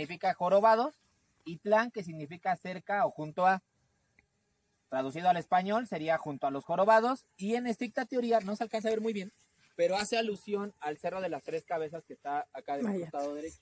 significa jorobados, y Tlán, que significa cerca o junto a. Traducido al español sería junto a los jorobados, y en estricta teoría no se alcanza a ver muy bien, pero hace alusión al cerro de las tres cabezas que está acá del costado derecho.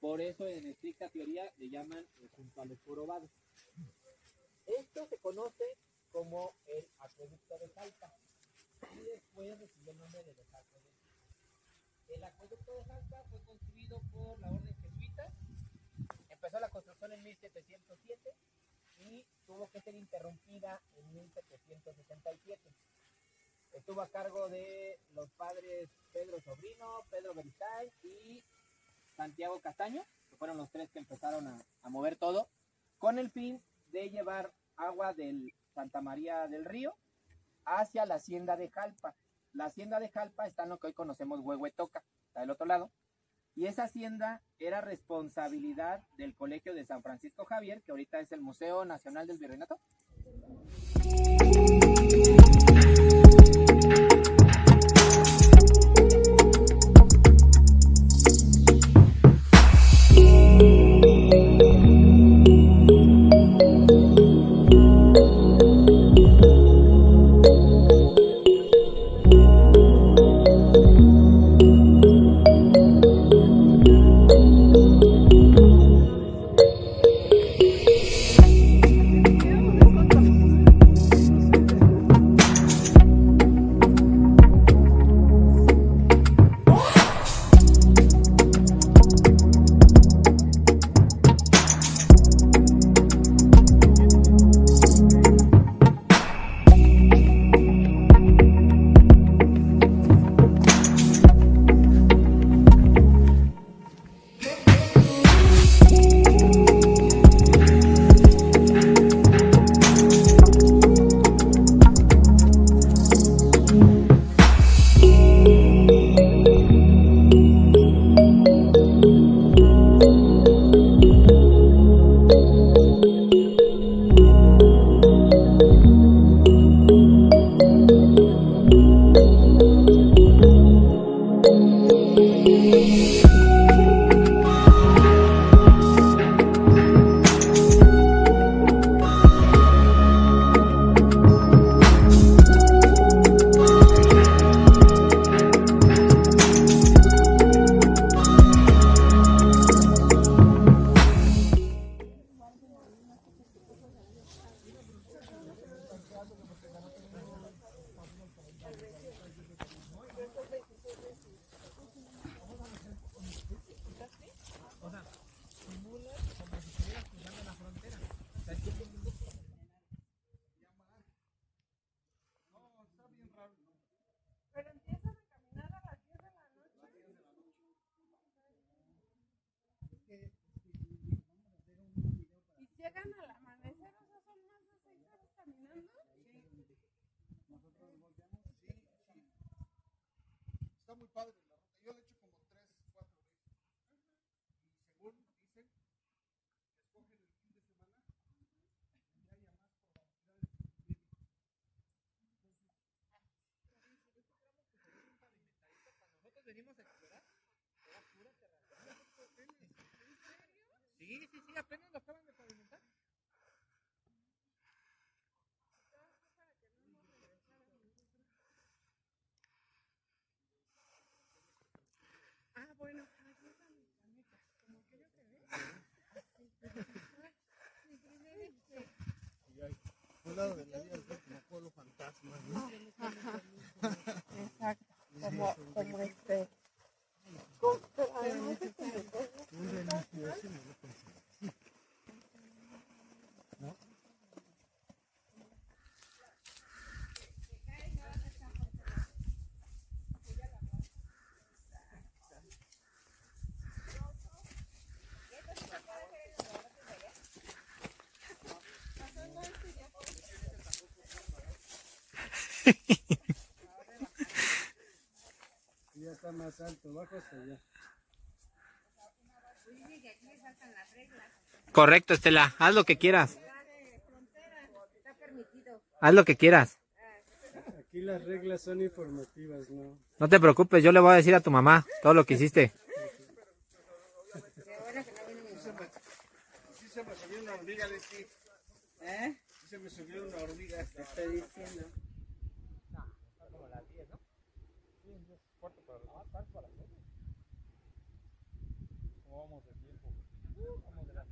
Por eso en estricta teoría le llaman eh, junto a los jorobados. Esto se conoce como el acueducto de Jalpa y después recibió el nombre de los acueductos. El acueducto de Jalpa fue construido por la orden Empezó la construcción en 1707 y tuvo que ser interrumpida en 1767. Estuvo a cargo de los padres Pedro Sobrino, Pedro Beristain y Santiago Castaño, que fueron los tres que empezaron a, a mover todo, con el fin de llevar agua del Santa María del Río hacia la hacienda de Jalpa. La hacienda de Jalpa está en lo que hoy conocemos Huehuetoca, está del otro lado. Y esa hacienda era responsabilidad del Colegio de San Francisco Javier, que ahorita es el Museo Nacional del Virreinato. Padre. Yo lo he hecho como tres, cuatro veces. Y según dicen, escogen el fin de semana y haya más probabilidades de. Nosotros venimos a explorar. Sí, sí, sí, apenas lo acaban de pavimentar. love it. Ya está más alto, bajo hasta allá. Correcto, Estela. Haz lo que quieras. Haz lo que quieras. Aquí las reglas son informativas, ¿no? No te preocupes, yo le voy a decir a tu mamá todo lo que hiciste. se me subió una hormiga, Leti. ¿Eh? Sí se me subió una hormiga. Te estoy diciendo. Como las 10, ¿no? Sí, es cuarto para las cuarto para las seis. ¿Cómo vamos de tiempo? Vamos de la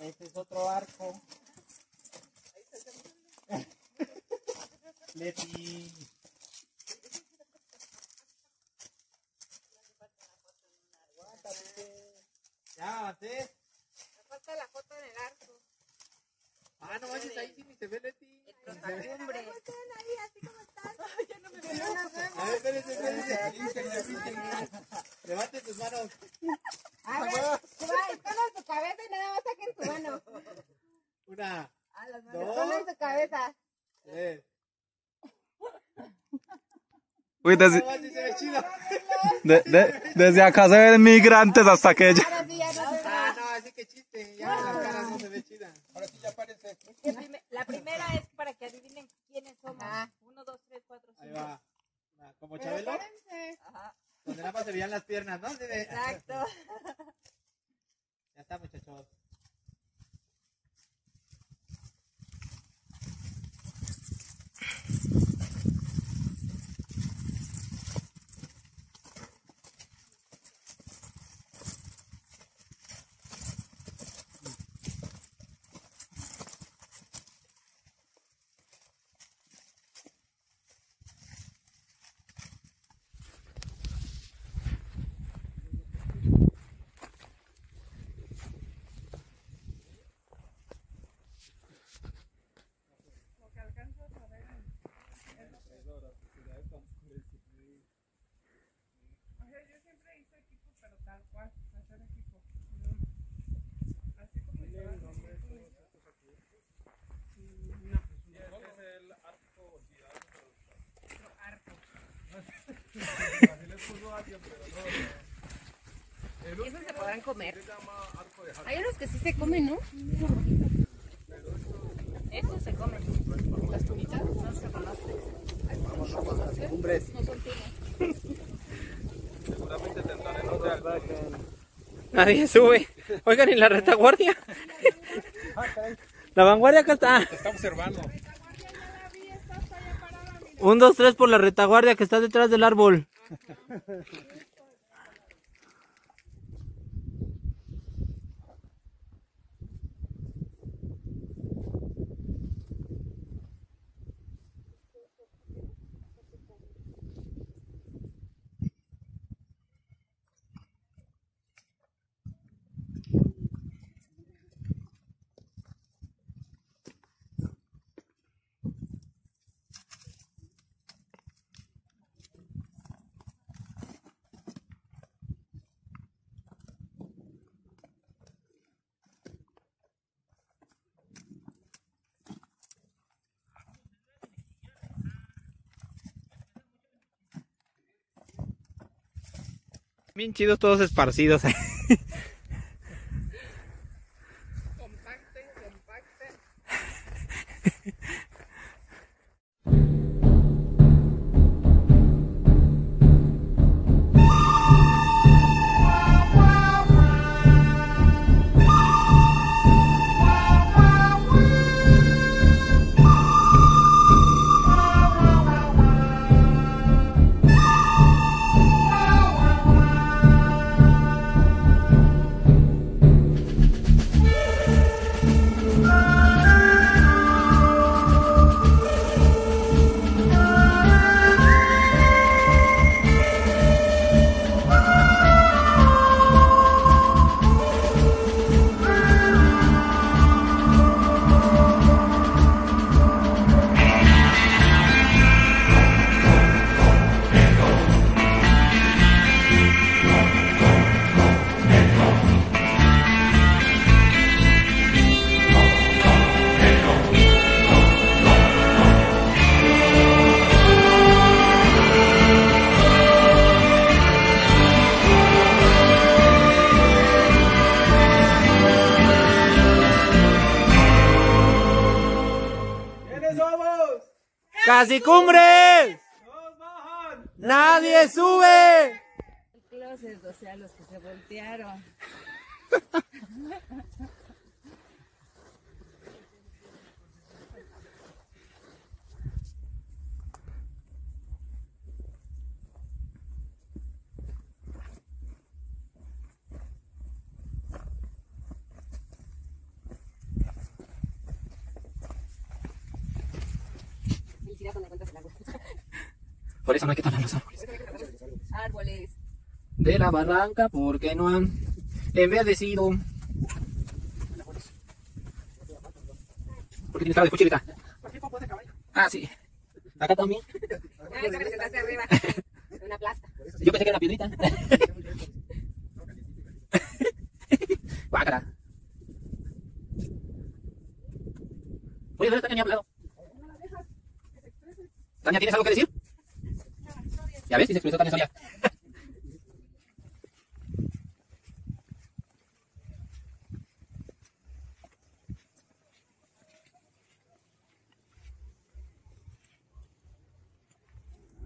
Este es otro arco. Leti. Ya avancé. Me falta la foto en el arco. Ah, no manches, ahí sí ni se ve Leti. Cumbre. A ver, espérense, espérense. Levanten sus manos. A ver, pongan su cabeza y nada más saquen su mano. Una, Pongan su cabeza. tres. Uy, desde, de- de- desde acá se ven migrantes hasta que ya. Ahora sí ya no se Ah, no, así que chiste. Ya las caras no se ve chida. Ahora sí ya parece. La primera es para que adivinen quiénes somos. Ah. Uno, dos, tres, cuatro, Ahí cinco. va. Una, Como Chabelo, Ajá. donde nada más se veían las piernas, ¿no? Exacto. Ya está, muchachos. Lo que alcanzo a ver. O sea, yo siempre hice equipo, pero tal cual, hacer equipo. No. Así como llevar el nombre. No. Arco. ¿Y esos se podrán comer? Hay unos que sí se comen, ¿no? Esos se comen. Las tunitas. No se conocen. Nadie sube. Oigan, ¿y la retaguardia? La vanguardia acá está. Está observando. Un, dos, tres por la retaguardia que está detrás del árbol. Bien chidos todos esparcidos. vamos. Casi cumbres. Nadie sube. Por eso no hay que talar los árboles. Árboles. De la barranca, porque no han envejecido. Porque tienes cara de fuchilita. Ah, sí. Acá también. Esa sentaste arriba. Una plasta. Yo pensé que era piedrita. Guácala. Oye, ¿dónde está Tania hablado? Tania, ¿tienes algo que decir? Ya ves, si se expresó Tania Soria.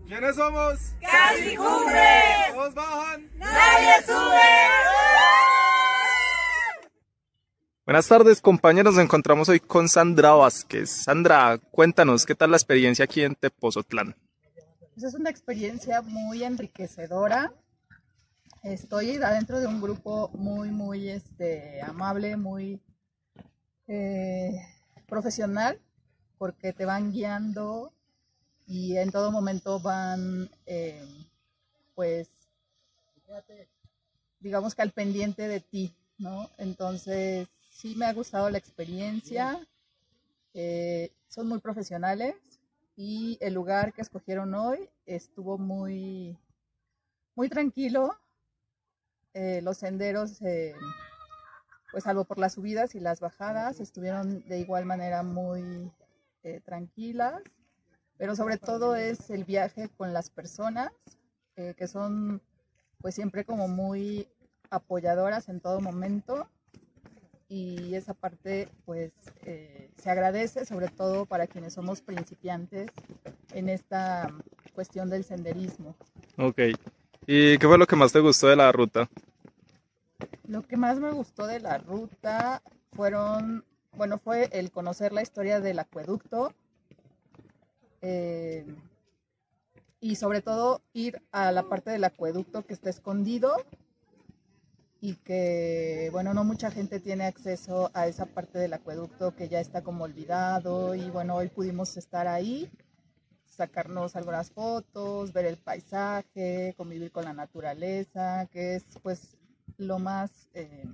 ¿Quiénes somos? ¡Casi cumbre! Todos bajan. ¡Nadie sube! Buenas tardes compañeros, nos encontramos hoy con Sandra Vázquez. Sandra, cuéntanos, ¿qué tal la experiencia aquí en Tepozotlán? Pues es una experiencia muy enriquecedora. Estoy adentro de un grupo muy, muy este, amable, muy eh, profesional, porque te van guiando y en todo momento van, eh, pues, digamos que al pendiente de ti, ¿no? Entonces, sí me ha gustado la experiencia, eh, son muy profesionales y el lugar que escogieron hoy estuvo muy, muy tranquilo. Eh, los senderos, eh, pues salvo por las subidas y las bajadas, estuvieron de igual manera muy eh, tranquilas, pero sobre todo es el viaje con las personas, que son pues siempre como muy apoyadoras en todo momento y esa parte pues eh, se agradece sobre todo para quienes somos principiantes en esta cuestión del senderismo. Ok. ¿Y qué fue lo que más te gustó de la ruta? Lo que más me gustó de la ruta fueron, bueno, fue el conocer la historia del acueducto eh, y sobre todo ir a la parte del acueducto que está escondido y que, bueno, no mucha gente tiene acceso a esa parte del acueducto que ya está como olvidado y bueno, hoy pudimos estar ahí, sacarnos algunas fotos, ver el paisaje, convivir con la naturaleza, que es pues lo más, eh,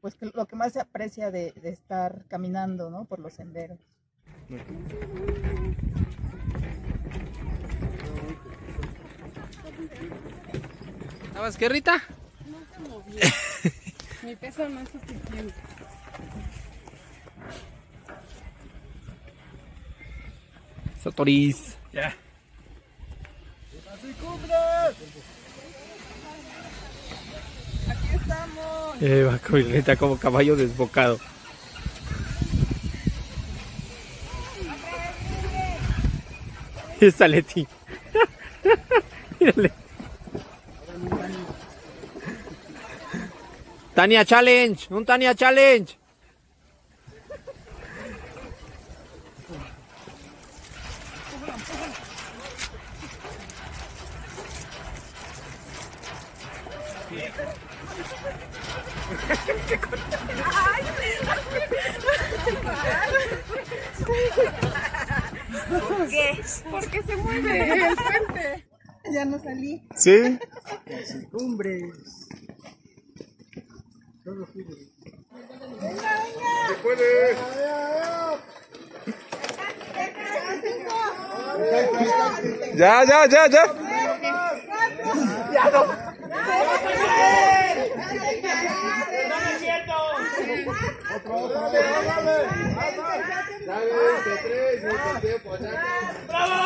pues lo que más se aprecia de, estar caminando, ¿no? Por los senderos. ¿Sabes qué? Mi peso no es suficiente. Sotoris. Ya. Aquí estamos. Eh, va con Rita como caballo desbocado. Esa Leti. Mírale. Tania Challenge, un Tania Challenge. ¿Qué? ¿Por qué se mueve el? Ya no salí. ¿Sí? Ya, ya, ya, ya.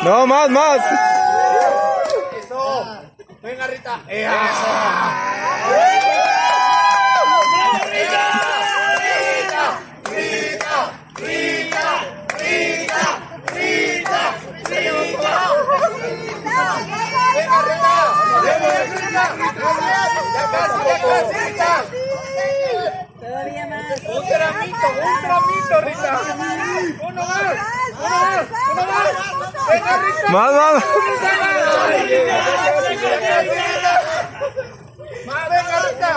No, más, más. Venga, Rita. Todavía más. Un tramito, un tramito, Rita. Uno más. Uno más. Uno más. Venga, Rita. Más, más. Más, venga, Rita.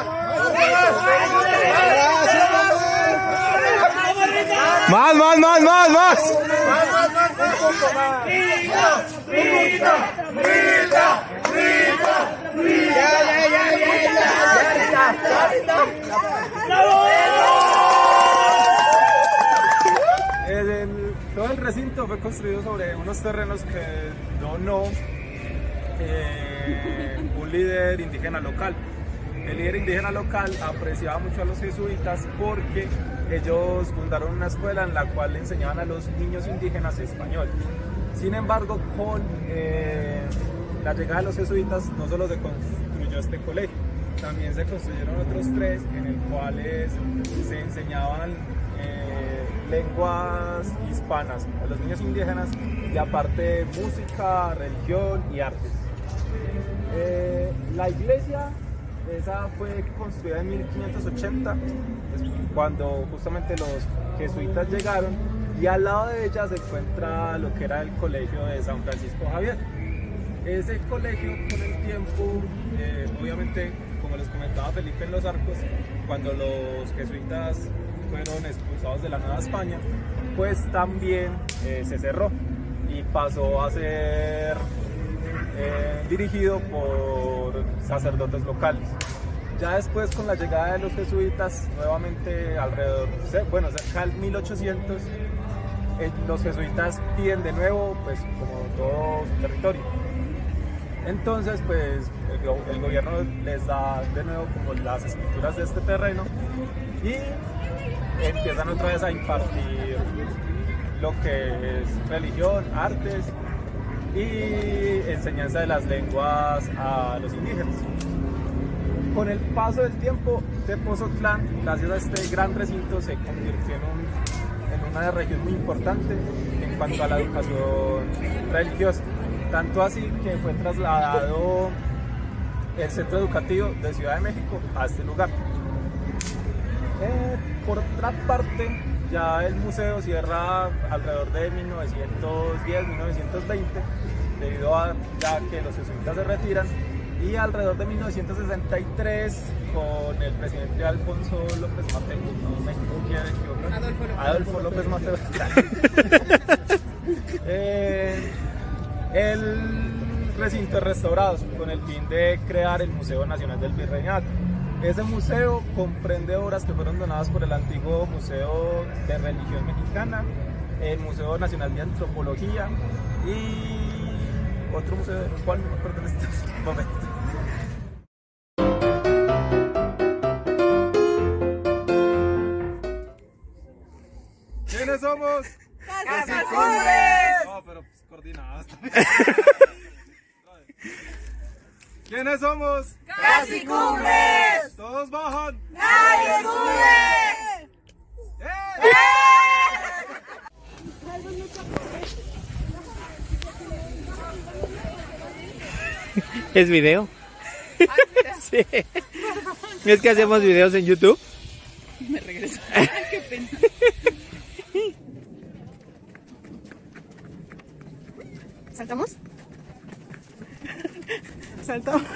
Más, más, más, más, más. Más, más, más, un poco más. Rita, Rita, Rita, Rita, Todo el recinto fue construido sobre unos terrenos que donó eh, un líder indígena local. El líder indígena local apreciaba mucho a los jesuitas porque ellos fundaron una escuela en la cual le enseñaban a los niños indígenas español. Sin embargo, con eh, la llegada de los jesuitas no solo se construyó este colegio, también se construyeron otros tres en el cuales se enseñaban eh, lenguas hispanas a los niños indígenas y aparte música, religión y artes. Eh, la iglesia, esa fue construida en 1580, es cuando justamente los jesuitas llegaron y al lado de ella se encuentra lo que era el colegio de San Francisco Javier. Ese colegio con el tiempo, eh, obviamente, como les comentaba Felipe en los arcos, cuando los jesuitas fueron expulsados de la Nueva España, pues también eh, se cerró y pasó a ser eh, dirigido por sacerdotes locales. Ya después con la llegada de los jesuitas, nuevamente alrededor, bueno, cerca del 1800, eh, los jesuitas piden de nuevo, pues como todo su territorio. Entonces, pues el, go- el gobierno les da de nuevo como las escrituras de este terreno y empiezan otra vez a impartir lo que es religión, artes y enseñanza de las lenguas a los indígenas. Con el paso del tiempo, Tepozotlán, gracias a este gran recinto, se convirtió en, un- en una región muy importante en cuanto a la educación religiosa. Tanto así que fue trasladado el centro educativo de Ciudad de México a este lugar. Eh, por otra parte, ya el museo cierra alrededor de 1910-1920, debido a ya que los jesuitas se retiran, y alrededor de 1963, con el presidente Alfonso López Mateos, no me equivoco, Adolfo López, Mateos, eh, el recinto es restaurado con el fin de crear el Museo Nacional del Virreinato. Ese museo comprende obras que fueron donadas por el antiguo Museo de Religión Mexicana, el Museo Nacional de Antropología y otro museo del cual no me acuerdo en estos momentos. Somos? ¡Casi cumbres! Todos bajan. ¡Nadie sube! ¡Eh! ¿Es video? Sí. ¿Es que hacemos videos en YouTube? Me regreso. Qué pena. ¿Saltamos? Saltamos.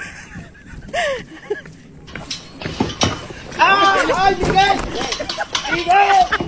¡Ay, Miguel! ¡Miguel!